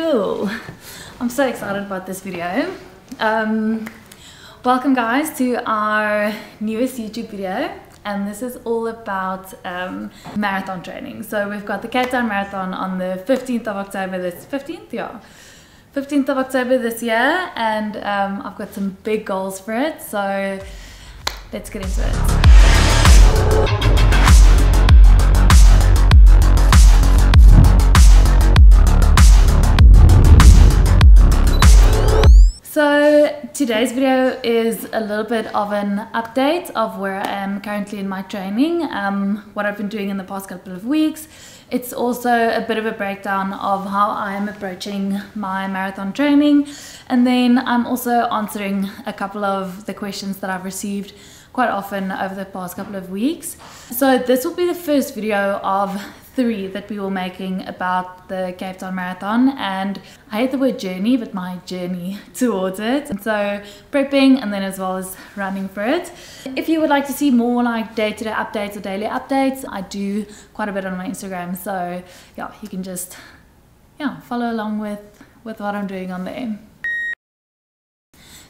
Cool. I'm so excited about this video. Um, welcome guys to our newest YouTube video and this is all about um, marathon training. So we've got the Cape Town Marathon on the 15th of October, this 15th, yeah. 15th of October this year and um, I've got some big goals for it so let's get into it. So today's video is a little bit of an update of where I am currently in my training, um, what I've been doing in the past couple of weeks. It's also a bit of a breakdown of how I am approaching my marathon training. And then I'm also answering a couple of the questions that I've received quite often over the past couple of weeks. So this will be the first video of three that we were making about the Cape Town Marathon and I hate the word journey but my journey towards it and so prepping and then as well as running for it. If you would like to see more like day-to-day updates or daily updates I do quite a bit on my Instagram so yeah you can just yeah follow along with with what I'm doing on there.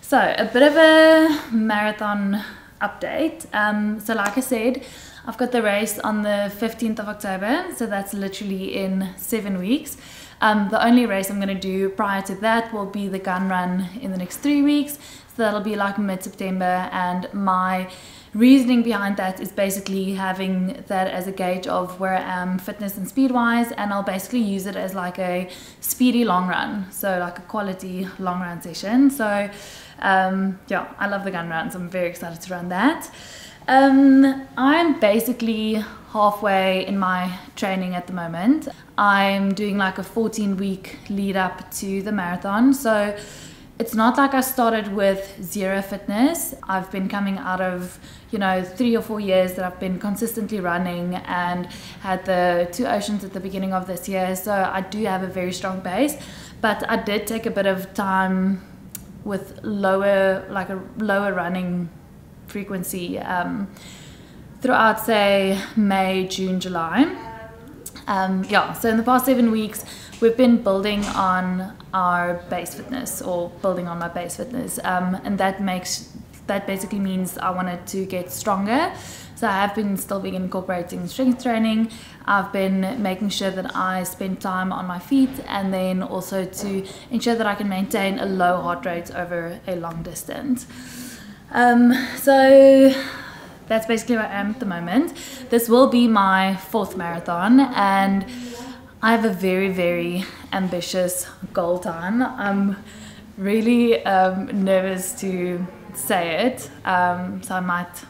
So a bit of a marathon update. Um, so like I said I've got the race on the 15th of October, so that's literally in seven weeks. Um, the only race I'm going to do prior to that will be the gun run in the next three weeks. So that'll be like mid-September and my reasoning behind that is basically having that as a gauge of where I am fitness and speed wise and I'll basically use it as like a speedy long run so like a quality long run session so um, yeah I love the gun runs I'm very excited to run that um, I'm basically halfway in my training at the moment. I'm doing like a 14 week lead up to the marathon. So it's not like I started with zero fitness. I've been coming out of, you know, three or four years that I've been consistently running and had the two oceans at the beginning of this year. So I do have a very strong base, but I did take a bit of time with lower, like a lower running frequency um, throughout, say, May, June, July. Um, yeah, so in the past seven weeks, we've been building on our base fitness or building on my base fitness, um, and that makes that basically means I wanted to get stronger. So I have been still been incorporating strength training. I've been making sure that I spend time on my feet and then also to ensure that I can maintain a low heart rate over a long distance. Um, so that's basically where I am at the moment. This will be my fourth marathon and I have a very, very ambitious goal time. I'm really um, nervous to say it, um, so I might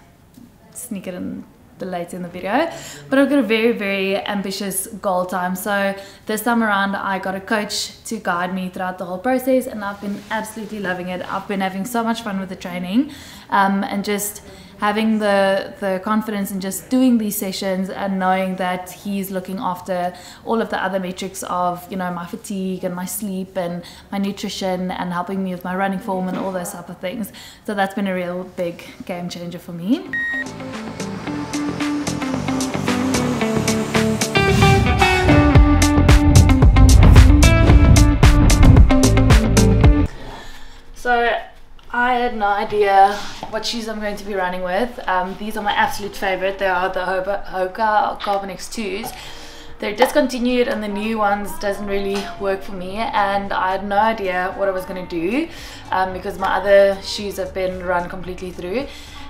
sneak it in later in the video but I've got a very very ambitious goal time. So this time around I got a coach to guide me throughout the whole process and I've been absolutely loving it. I've been having so much fun with the training um, and just having the the confidence in just doing these sessions and knowing that he's looking after all of the other metrics of you know my fatigue and my sleep and my nutrition and helping me with my running form and all those type of things. So that's been a real big game changer for me So I had no idea what shoes I'm going to be running with. Um, these are my absolute favorite. They are the Hoka Carbon X2s. They're discontinued and the new ones doesn't really work for me and I had no idea what I was going to do um, because my other shoes have been run completely through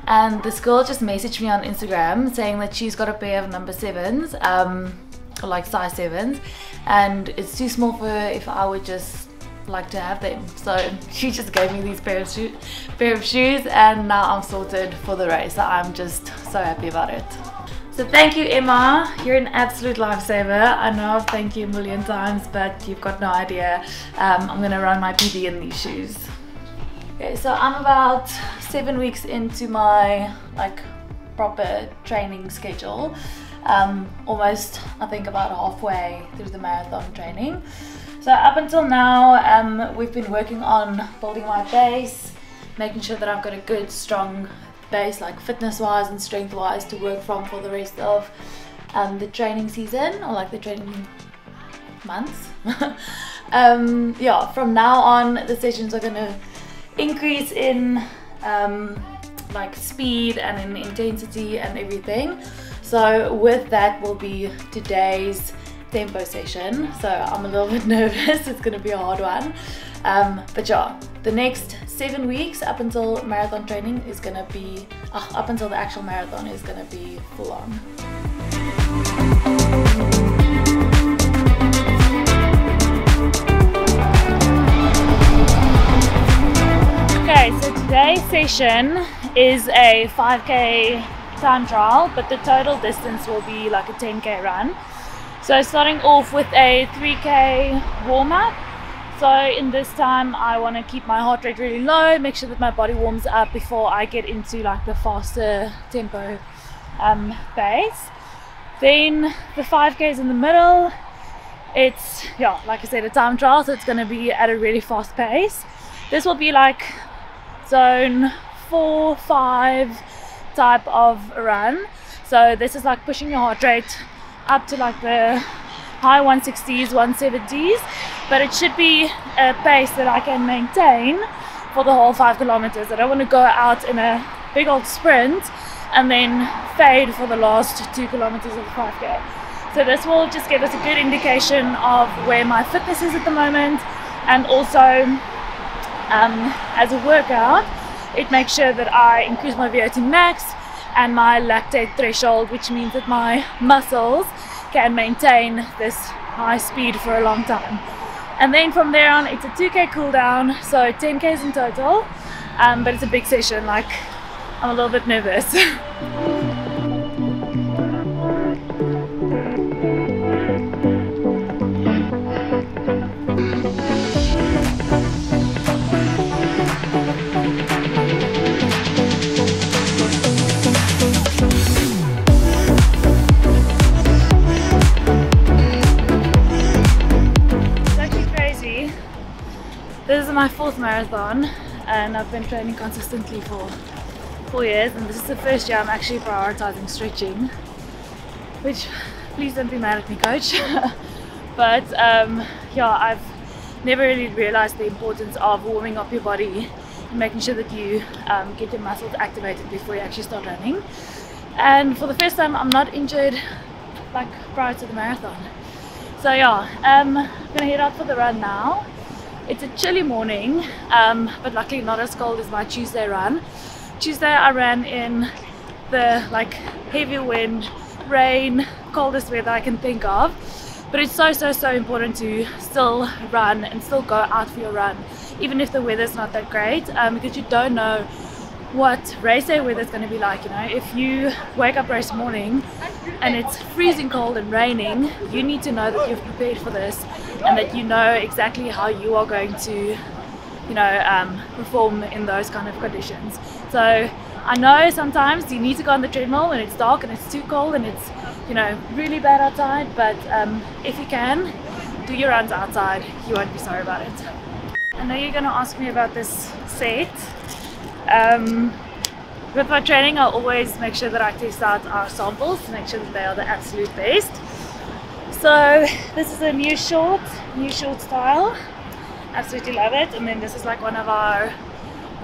and this girl just messaged me on Instagram saying that she's got a pair of number sevens um, like size sevens and it's too small for her if I would just like to have them. So she just gave me these pair of, shoes, pair of shoes and now I'm sorted for the race. I'm just so happy about it. So thank you Emma, you're an absolute lifesaver. I know I've thanked you a million times but you've got no idea. Um, I'm gonna run my PB in these shoes. Okay, so I'm about seven weeks into my like proper training schedule. Um, almost I think about halfway through the marathon training. So up until now, um, we've been working on building my base, making sure that I've got a good, strong base, like fitness-wise and strength-wise, to work from for the rest of um, the training season, or like the training months. um, yeah, from now on, the sessions are gonna increase in um, like speed and in intensity and everything. So with that will be today's tempo session. So I'm a little bit nervous, it's gonna be a hard one. Um, but yeah, the next seven weeks up until marathon training is gonna be, uh, up until the actual marathon is gonna be full on. Okay, so today's session is a 5k time trial, but the total distance will be like a 10k run. So starting off with a 3k warm up. So in this time I want to keep my heart rate really low, make sure that my body warms up before I get into like the faster tempo um, pace. Then the 5k is in the middle. It's yeah, like I said, a time trial, so it's gonna be at a really fast pace. This will be like zone four, five type of run. So this is like pushing your heart rate up to like the high 160s, 170s, but it should be a pace that I can maintain for the whole five kilometers. I don't want to go out in a big old sprint and then fade for the last two kilometers of the 5k. So this will just give us a good indication of where my fitness is at the moment and also um, as a workout, it makes sure that I increase my VO2 max and my lactate threshold, which means that my muscles can maintain this high speed for a long time. And then from there on, it's a 2k cool down, so 10k's in total, um, but it's a big session, like I'm a little bit nervous. marathon and I've been training consistently for four years and this is the first year I'm actually prioritizing stretching which please don't be mad at me coach. But um, yeah I've never really realized the importance of warming up your body and making sure that you um, get your muscles activated before you actually start running. And for the first time I'm not injured like prior to the marathon. So yeah um, I'm gonna head out for the run now it's a chilly morning, um, but luckily not as cold as my Tuesday run. Tuesday I ran in the like heavy wind, rain, coldest weather I can think of. But it's so, so, so important to still run and still go out for your run, even if the weather's not that great, um, because you don't know what race day weather is going to be like. You know, if you wake up race morning and it's freezing cold and raining, you need to know that you've prepared for this and that you know exactly how you are going to, you know, um, perform in those kind of conditions. So I know sometimes you need to go on the treadmill when it's dark and it's too cold and it's, you know, really bad outside, but um, if you can, do your runs outside, you won't be sorry about it. I know you're going to ask me about this set. Um, with my training, I always make sure that I test out our samples to make sure that they are the absolute best. So this is a new short, new short style. Absolutely love it. And then this is like one of our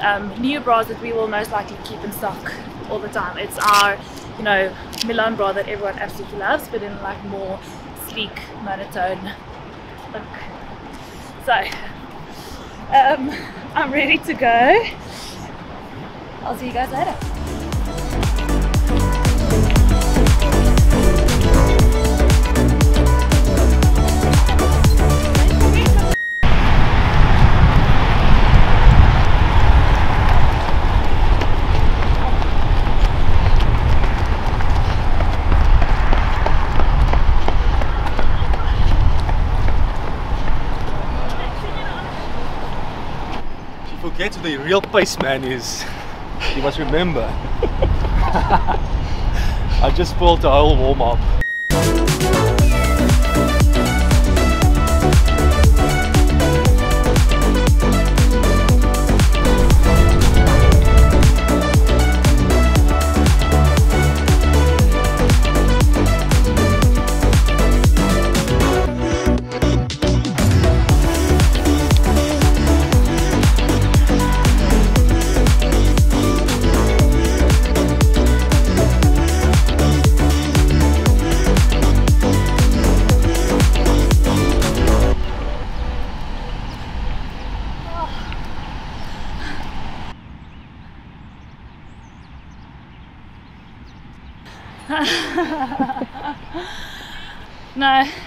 um, new bras that we will most likely keep in stock all the time. It's our, you know, Milan bra that everyone absolutely loves, but in like more sleek, monotone look. So um, I'm ready to go. I'll see you guys later. The real pace man is. You must remember. I just spoiled the whole warm up.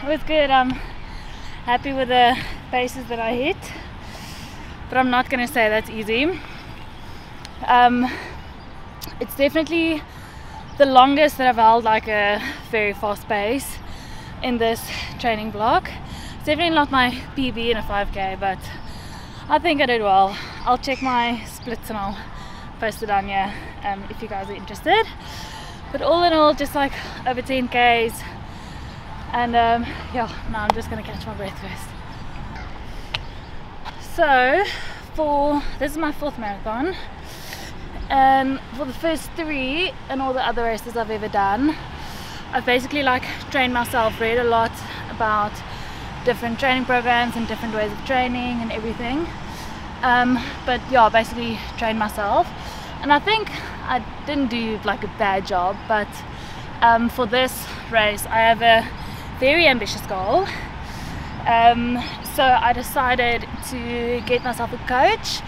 It was good. I'm happy with the paces that I hit, but I'm not gonna say that's easy. Um, it's definitely the longest that I've held like a very fast pace in this training block. It's definitely not my PB in a 5k, but I think I did well. I'll check my splits and I'll post it on here um, if you guys are interested. But all in all, just like over 10 k's, and um, yeah, now I'm just gonna catch my breath first. So, for this is my fourth marathon, and for the first three and all the other races I've ever done, I've basically like trained myself, read a lot about different training programs and different ways of training and everything. Um, but yeah, I basically trained myself, and I think I didn't do like a bad job. But um, for this race, I have a very ambitious goal. Um, so I decided to get myself a coach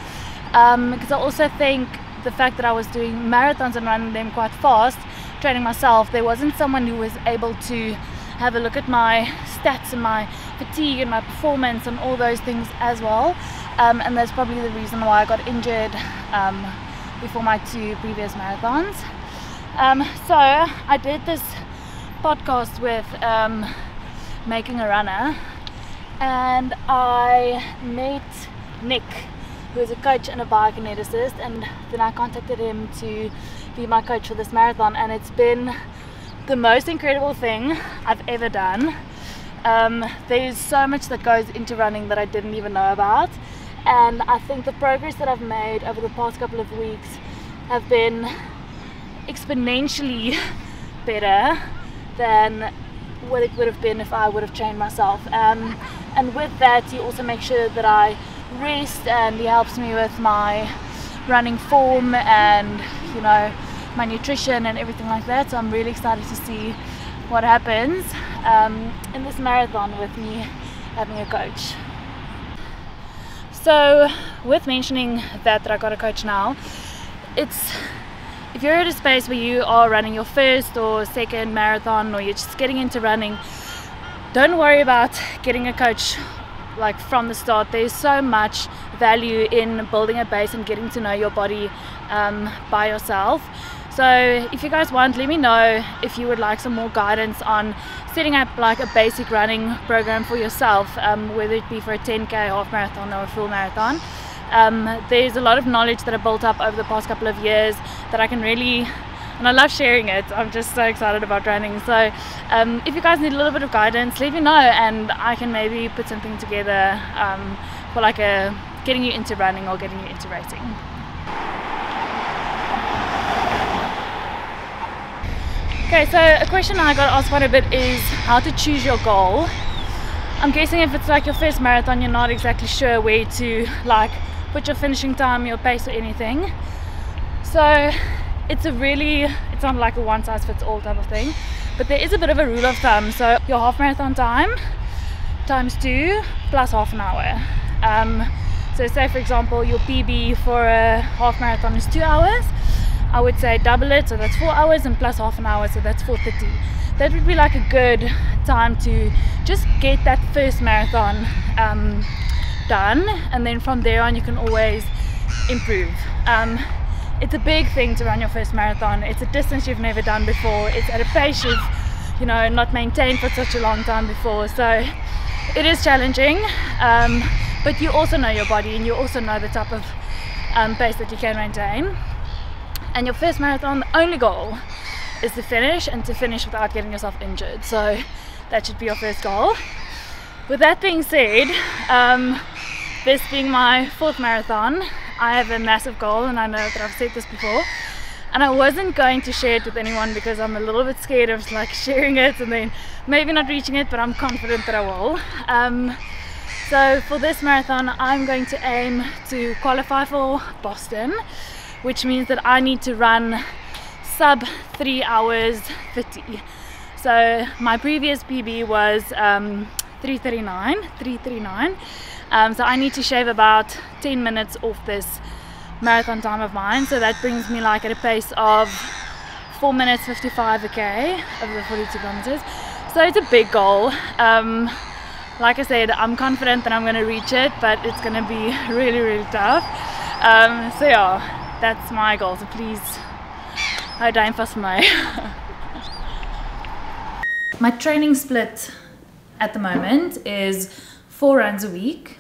um, because I also think the fact that I was doing marathons and running them quite fast, training myself, there wasn't someone who was able to have a look at my stats and my fatigue and my performance and all those things as well. Um, and that's probably the reason why I got injured um, before my two previous marathons. Um, so I did this podcast with um, Making a Runner, and I met Nick, who is a coach and a biokineticist, and then I contacted him to be my coach for this marathon, and it's been the most incredible thing I've ever done. Um, there's so much that goes into running that I didn't even know about, and I think the progress that I've made over the past couple of weeks have been exponentially better than what it would have been if I would have trained myself. Um, and with that, he also makes sure that I rest and he helps me with my running form and you know my nutrition and everything like that. So I'm really excited to see what happens um, in this marathon with me having a coach. So, with mentioning that, that I got a coach now, it's if you're at a space where you are running your first or second marathon or you're just getting into running, don't worry about getting a coach like from the start. There's so much value in building a base and getting to know your body um, by yourself. So if you guys want, let me know if you would like some more guidance on setting up like a basic running program for yourself, um, whether it be for a 10k half marathon or a full marathon. Um, there's a lot of knowledge that I built up over the past couple of years that I can really and I love sharing it. I'm just so excited about running. So, um, if you guys need a little bit of guidance, let me know, and I can maybe put something together um, for like a getting you into running or getting you into racing. Okay, so a question I got asked quite a bit is how to choose your goal. I'm guessing if it's like your first marathon, you're not exactly sure where to like put your finishing time, your pace, or anything. So it's a really, it's not like a one size fits all type of thing, but there is a bit of a rule of thumb. So your half marathon time times two plus half an hour. Um, so say for example your PB for a half marathon is two hours. I would say double it, so that's four hours and plus half an hour, so that's 430. That would be like a good time to just get that first marathon um, done, and then from there on you can always improve. Um, it's a big thing to run your first marathon. It's a distance you've never done before. It's at a pace you've, you know, not maintained for such a long time before. So it is challenging, um, but you also know your body and you also know the type of um, pace that you can maintain. And your first marathon, the only goal is to finish and to finish without getting yourself injured. So that should be your first goal. With that being said, um, this being my fourth marathon, I have a massive goal, and I know that I've said this before. And I wasn't going to share it with anyone because I'm a little bit scared of like sharing it and then maybe not reaching it, but I'm confident that I will. Um, so for this marathon, I'm going to aim to qualify for Boston, which means that I need to run sub three hours 50. So my previous PB was um, 339, 339. Um, so I need to shave about 10 minutes off this marathon time of mine. So that brings me like at a pace of 4 minutes 55 okay over the 42 kilometers. So it's a big goal. Um, like I said I'm confident that I'm gonna reach it but it's gonna be really really tough. Um, so yeah that's my goal. So please duim vas vir my my training split at the moment is four runs a week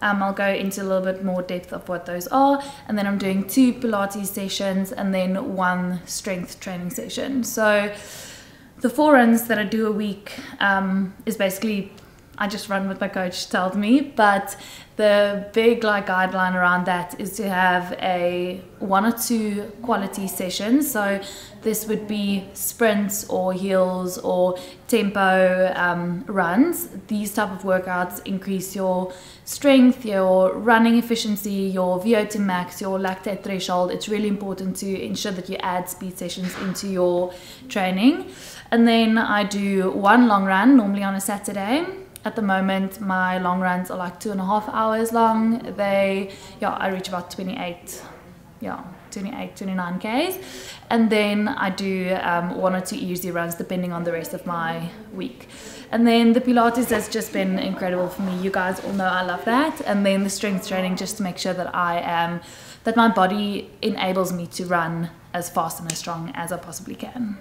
um, I'll go into a little bit more depth of what those are and then I'm doing two Pilates sessions and then one strength training session. So the four runs that I do a week um, is basically I just run what my coach tells me but the big like guideline around that is to have a one or two quality sessions. So this would be sprints or hills or tempo um, runs. These type of workouts increase your strength your running efficiency your VO2 max your lactate threshold. It's really important to ensure that you add speed sessions into your training. And then I do one long run normally on a Saturday at the moment my long runs are like two and a half hours long. They yeah i reach about 28 yeah 28 29 k's. And then i do um, one or two easy runs depending on the rest of my week. And then the pilates has just been incredible for me. You guys all know i love that. And then the strength training just to make sure that i am that my body enables me to run as fast and as strong as i possibly can.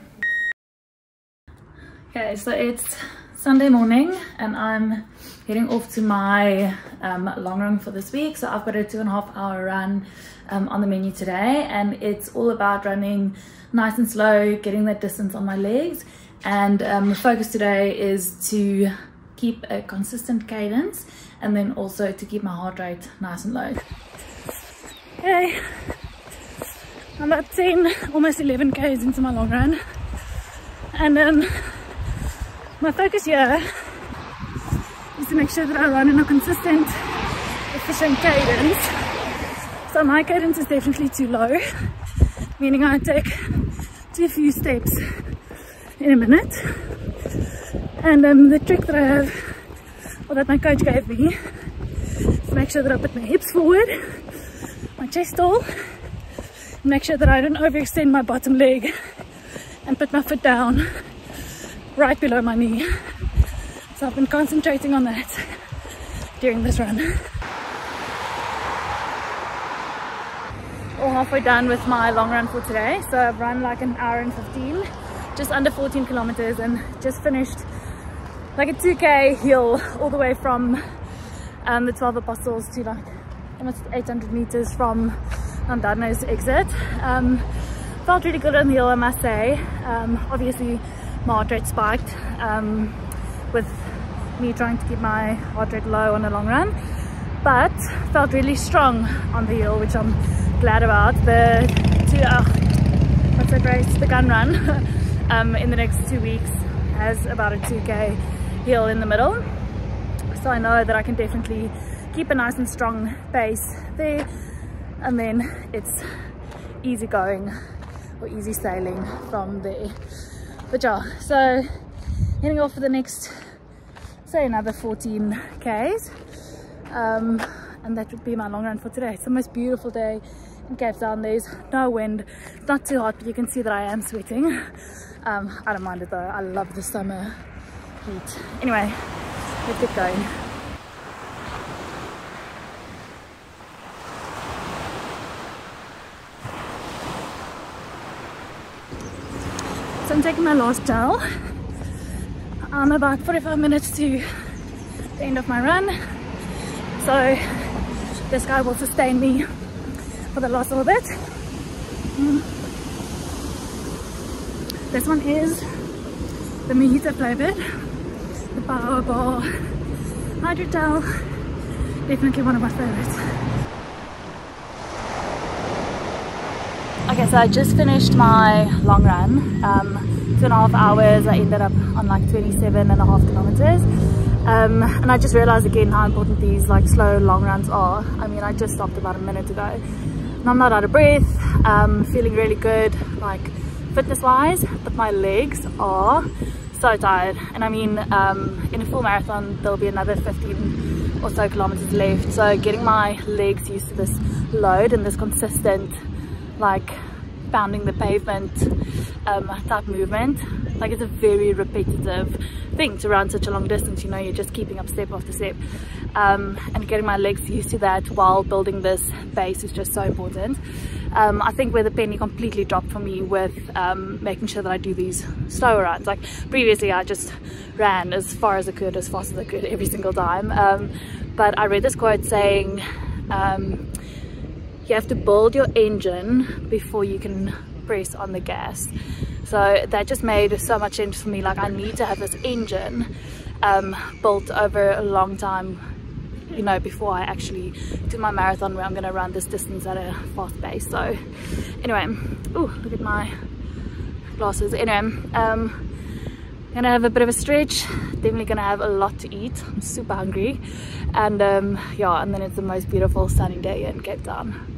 Okay so it's Sunday morning and I'm heading off to my um, long run for this week. So I've got a two and a half hour run um, on the menu today and it's all about running nice and slow, getting that distance on my legs. And um, the focus today is to keep a consistent cadence and then also to keep my heart rate nice and low. Okay, I'm about 10, almost 11 k's into my long run. And then my focus here is to make sure that I run in a consistent, efficient cadence. So my cadence is definitely too low, meaning I take too few steps in a minute. And um, the trick that I have, or that my coach gave me, is to make sure that I put my hips forward, my chest tall, make sure that I don't overextend my bottom leg and put my foot down right below my knee. So I've been concentrating on that during this run. All halfway done with my long run for today. So I've run like an hour and 15, just under 14 kilometers and just finished like a 2k hill all the way from um, the 12 apostles to like almost 800 meters from Llandudno's exit. Um, felt really good on the hill I must say. Um, obviously heart rate spiked um, with me trying to keep my heart rate low on a long run but felt really strong on the hill which I'm glad about. The two uh, what's that race? The gun run um, in the next two weeks has about a 2k hill in the middle. So I know that I can definitely keep a nice and strong pace there and then it's easy going or easy sailing from there but yeah so heading off for the next say another 14 k's. Um, and that would be my long run for today. It's the most beautiful day in Cape Town. There's no wind. It's not too hot but you can see that I am sweating. Um, I don't mind it though. I love the summer heat. Anyway let's get going taking my last gel. I'm about 45 minutes to the end of my run. So this guy will sustain me for the last little bit. Mm. This one is the Mojito flavored, the Power Bar Hydro Gel. Definitely one of my favorites. Okay, so I just finished my long run. Um, two and a half hours. I ended up on like 27 and a half kilometers. Um, and I just realized again how important these like slow long runs are. I mean, I just stopped about a minute ago. And I'm not out of breath, um, feeling really good, like fitness wise, but my legs are so tired. And I mean, um, in a full marathon, there'll be another 15 or so kilometers left. So getting my legs used to this load and this consistent like pounding the pavement um, type movement. Like it's a very repetitive thing to run such a long distance, you know, you're just keeping up step after step. Um, and getting my legs used to that while building this base is just so important. Um, I think where the penny completely dropped for me with um, making sure that I do these slower runs. Like previously I just ran as far as I could, as fast as I could every single time. Um, but I read this quote saying, um, you have to build your engine before you can press on the gas. So that just made so much sense for me like I need to have this engine um, built over a long time you know before I actually do my marathon where I'm gonna run this distance at a fast pace. So anyway oh look at my glasses. Anyway um gonna have a bit of a stretch definitely gonna have a lot to eat. I'm super hungry. And um yeah and then it's the most beautiful sunny day in Cape Town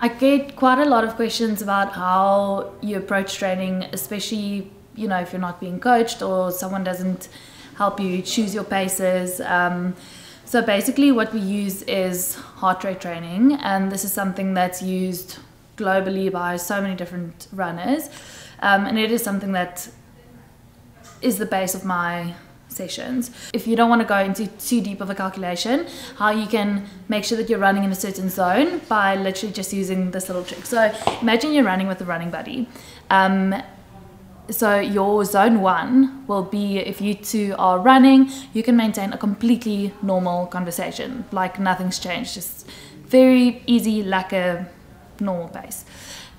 I get quite a lot of questions about how you approach training, especially, you know, if you're not being coached or someone doesn't help you choose your paces. Um, so basically what we use is heart rate training and this is something that's used globally by so many different runners um, and it is something that is the base of my sessions. If you don't want to go into too deep of a calculation, how you can make sure that you're running in a certain zone by literally just using this little trick. So imagine you're running with a running buddy. Um, so your zone one will be if you two are running, you can maintain a completely normal conversation, like nothing's changed, just very easy, like a normal pace.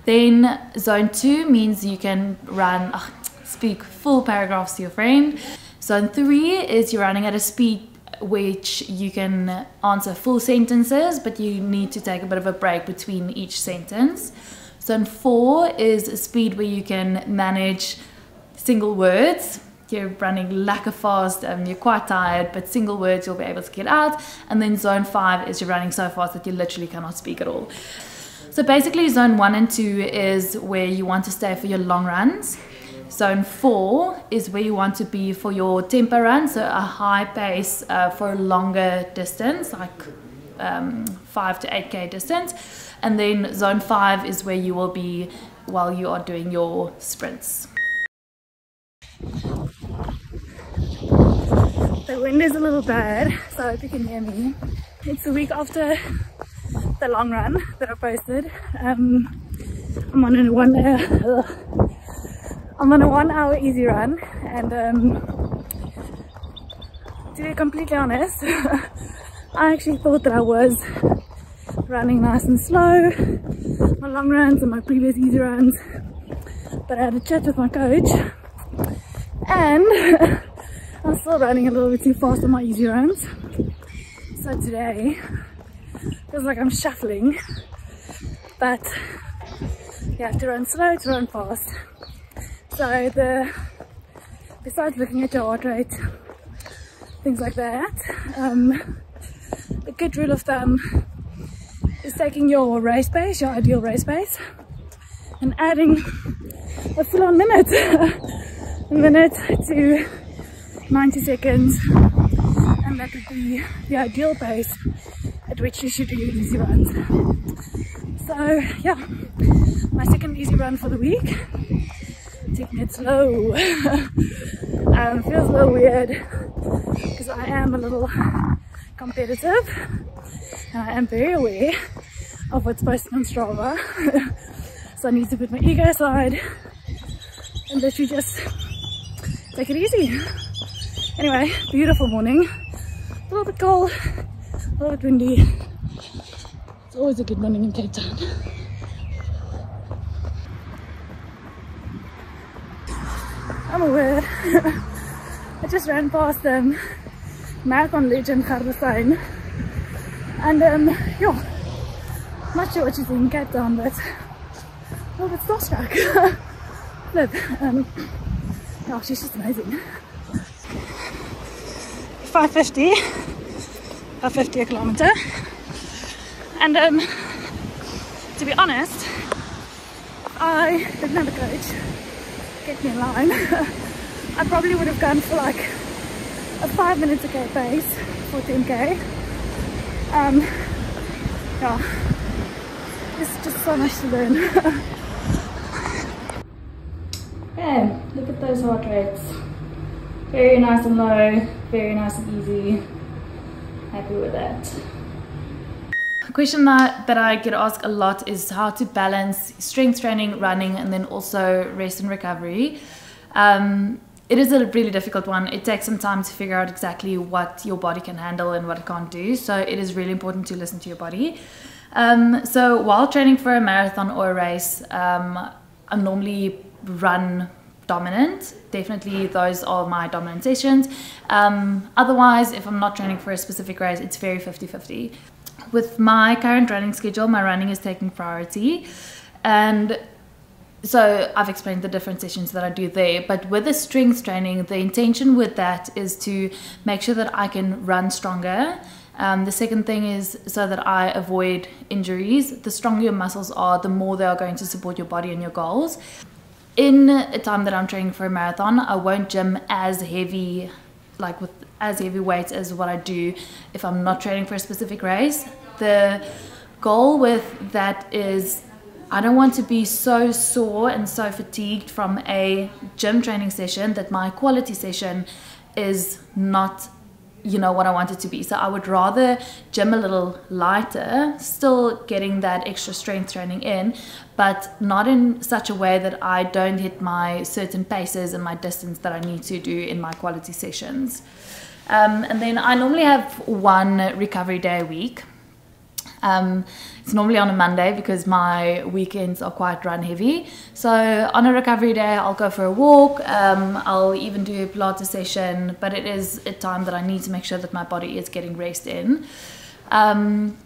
Then zone two means you can run, uh, speak full paragraphs to your friend. Zone three is you're running at a speed which you can answer full sentences, but you need to take a bit of a break between each sentence. Zone four is a speed where you can manage single words. You're running of fast, um, you're quite tired, but single words you'll be able to get out. And then zone five is you're running so fast that you literally cannot speak at all. So basically, zone one and two is where you want to stay for your long runs. Zone 4 is where you want to be for your tempo run, so a high pace uh, for a longer distance, like um, 5 to 8k distance. And then zone 5 is where you will be while you are doing your sprints. The wind is a little bad, so I hope you can hear me. It's a week after the long run that I posted. Um, I'm on a one uh, I'm on a one hour easy run and um, to be completely honest I actually thought that I was running nice and slow my long runs and my previous easy runs but I had a chat with my coach and I'm still running a little bit too fast on my easy runs. So today feels like I'm shuffling but you have to run slow to run fast so the besides looking at your heart rate, things like that, um, a good rule of thumb is taking your race pace, your ideal race pace, and adding a full-on minute, a minute to 90 seconds, and that would be the ideal pace at which you should do your easy runs. So yeah, my second easy run for the week taking it slow. um, feels a little weird because I am a little competitive and I am very aware of what's posted on Strava. so I need to put my ego aside and literally just take it easy. Anyway, beautiful morning. A little bit cold, a little bit windy. It's always a good morning in Cape Town. I'm aware. I just ran past them, um, marathon legend Gerda Steyn. And um, yeah, not sure what you think Cape Town, but a little bit starstruck. Look, um, yeah, she's just amazing. 550, 550 a kilometer. And um, to be honest, I didn't have a coach get me in line, I probably would have gone for like a five minutes a k pace for 10k. Um, yeah, it's just so much to learn. Okay, look at those heart rates. Very nice and low, very nice and easy. Happy with that. Question that, that I get asked a lot is how to balance strength training, running, and then also rest and recovery. Um, it is a really difficult one. It takes some time to figure out exactly what your body can handle and what it can't do. So it is really important to listen to your body. Um, so while training for a marathon or a race, um, I normally run dominant. Definitely, those are my dominant sessions. Um, otherwise, if I'm not training for a specific race, it's very 50 50. With my current running schedule, my running is taking priority. And so I've explained the different sessions that I do there, but with the strength training, the intention with that is to make sure that I can run stronger. Um, the second thing is so that I avoid injuries. The stronger your muscles are, the more they are going to support your body and your goals in a time that I'm training for a marathon, I won't gym as heavy, like with as heavy weights as what I do if I'm not training for a specific race. The goal with that is I don't want to be so sore and so fatigued from a gym training session that my quality session is not you know what I want it to be. So I would rather gym a little lighter, still getting that extra strength training in, but not in such a way that I don't hit my certain paces and my distance that I need to do in my quality sessions. Um, and then I normally have one recovery day a week. Um, it's normally on a Monday because my weekends are quite run heavy. So on a recovery day, I'll go for a walk. Um, I'll even do a Pilates session, but it is a time that I need to make sure that my body is getting rest in. Um,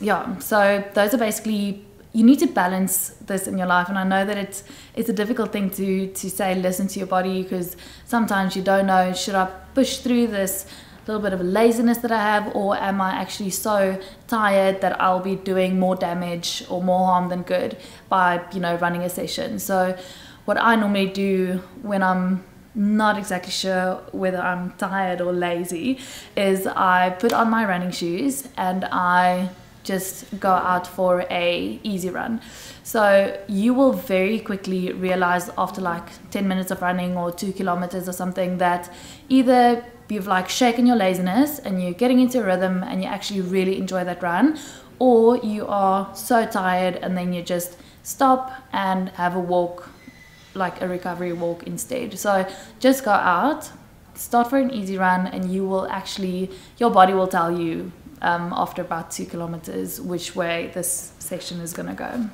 yeah, so those are basically you need to balance this in your life and i know that it's it's a difficult thing to to say listen to your body because sometimes you don't know should i push through this little bit of laziness that I have, or am I actually so tired that I'll be doing more damage or more harm than good by, you know, running a session? So, what I normally do when I'm not exactly sure whether I'm tired or lazy is I put on my running shoes and I just go out for a easy run. So you will very quickly realize after like 10 minutes of running or 2 kilometers or something that either you've like shaken your laziness and you're getting into a rhythm and you actually really enjoy that run or you are so tired and then you just stop and have a walk like a recovery walk instead so just go out start for an easy run and you will actually your body will tell you um, after about two kilometers which way this session is going to go.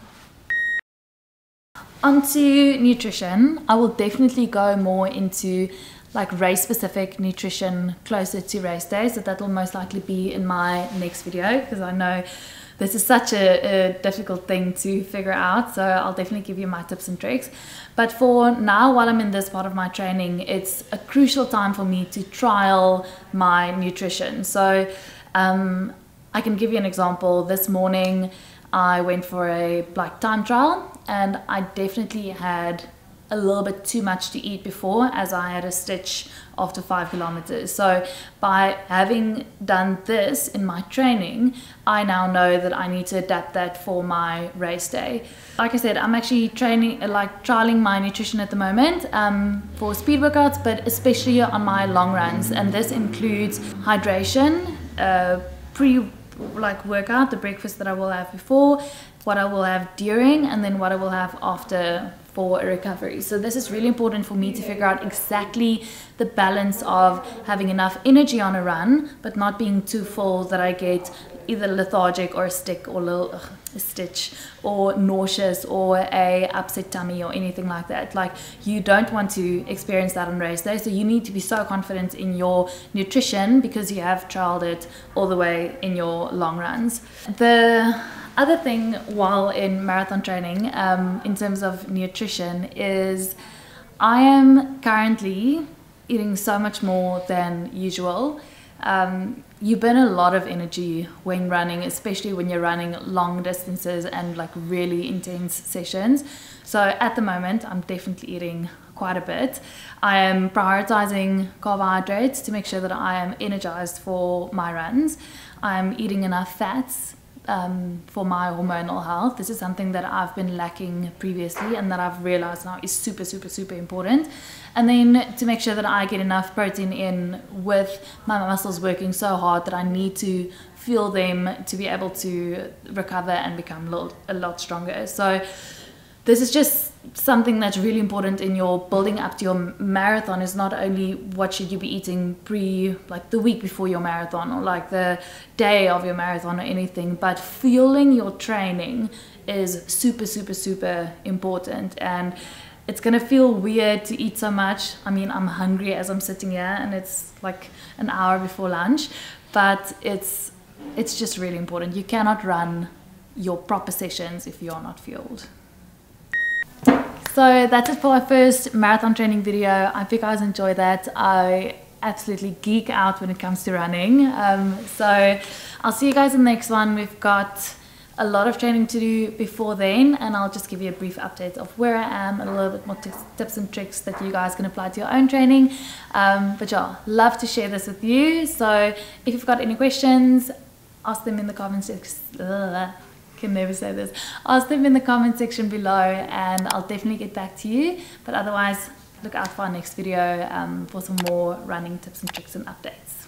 Onto nutrition. I will definitely go more into like race specific nutrition closer to race day so that will most likely be in my next video because I know this is such a, a, difficult thing to figure out so I'll definitely give you my tips and tricks. But for now while I'm in this part of my training it's a crucial time for me to trial my nutrition. So um, I can give you an example this morning I went for a black time trial and I definitely had a little bit too much to eat before as I had a stitch after five kilometers. So by having done this in my training, I now know that I need to adapt that for my race day. Like I said, I'm actually training, like trialing my nutrition at the moment um, for speed workouts, but especially on my long runs. And this includes hydration, uh, pre like workout, the breakfast that I will have before, what I will have during, and then what I will have after for a recovery. So this is really important for me to figure out exactly the balance of having enough energy on a run, but not being too full that I get either lethargic or stick or little, ugh, a stitch or nauseous or a upset tummy or anything like that. Like you don't want to experience that on race day. So you need to be so confident in your nutrition because you have trialed it all the way in your long runs. The other thing while in marathon training, um, in terms of nutrition, is I am currently eating so much more than usual. Um, you burn a lot of energy when running, especially when you're running long distances and like really intense sessions. So at the moment, I'm definitely eating quite a bit. I am prioritizing carbohydrates to make sure that I am energized for my runs. I'm eating enough fats um, for my hormonal health. This is something that I've been lacking previously and that I've realized now is super, super, super important. And then to make sure that I get enough protein in with my muscles working so hard that I need to feel them to be able to recover and become a lot, a lot stronger. So this is just something that's really important in your building up to your marathon is not only what should you be eating pre like the week before your marathon or like the day of your marathon or anything but fueling your training is super super super important. And it's gonna feel weird to eat so much. I mean i'm hungry as i'm sitting here and it's like an hour before lunch but it's it's just really important. You cannot run your proper sessions if you're not fueled so that's it for my first marathon training video. I hope you guys enjoy that. I absolutely geek out when it comes to running. Um, so I'll see you guys in the next one. We've got a lot of training to do before then and I'll just give you a brief update of where I am and a little bit more tips and tricks that you guys can apply to your own training. Um, but yeah, love to share this with you. So if you've got any questions, ask them in the comments can never say this. Ask them in the comment section below and I'll definitely get back to you. But otherwise, look out for our next video um, for some more running tips and tricks and updates.